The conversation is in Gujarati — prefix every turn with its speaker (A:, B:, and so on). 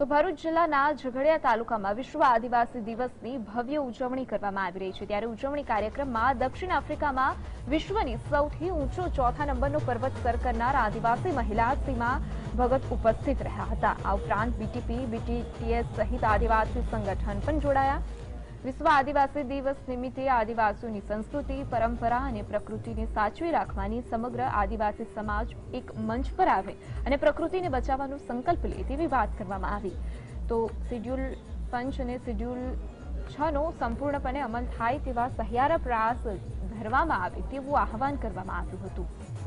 A: તો ભરૂચ જિલ્લાના ઝઘડિયા તાલુકામાં વિશ્વ આદિવાસી દિવસની ભવ્ય ઉજવણી કરવામાં આવી રહી છે. ત્યારે ઉજવણી કાર્યક્રમમાં દક્ષિણ આફ્રિકામાં વિશ્વની સૌથી ઊંચો ચોથા નંબરનો પર્વત સર કરનાર આદિવાસી મહિલા સીમા ભગત ઉપસ્થિત રહ્યા હતા. આ ઉપરાંત બીટીપી બીટીટીએસ સહિત આદિવાસી સંગઠન પણ જોડાયા. વિશ્વ આદિવાસી દિવસ નિમિત્તે આદિવાસીઓની સંસ્કૃતિ, પરંપરા અને પ્રકૃતિને સાચવી રાખવાની સમગ્ર આદિવાસી સમાજ એક મંચ પર આવે અને પ્રકૃતિને બચાવવાનો સંકલ્પ લે તેવી વાત કરવામાં આવી. તો શિડ્યુલ પંચ અને શિડ્યુલ છ નો સંપૂર્ણપણે અમલ થાય તેવા સહિયારા પ્રયાસ ધરવામાં આવે તેવું આહવાન કરવામાં આવ્યું હતું.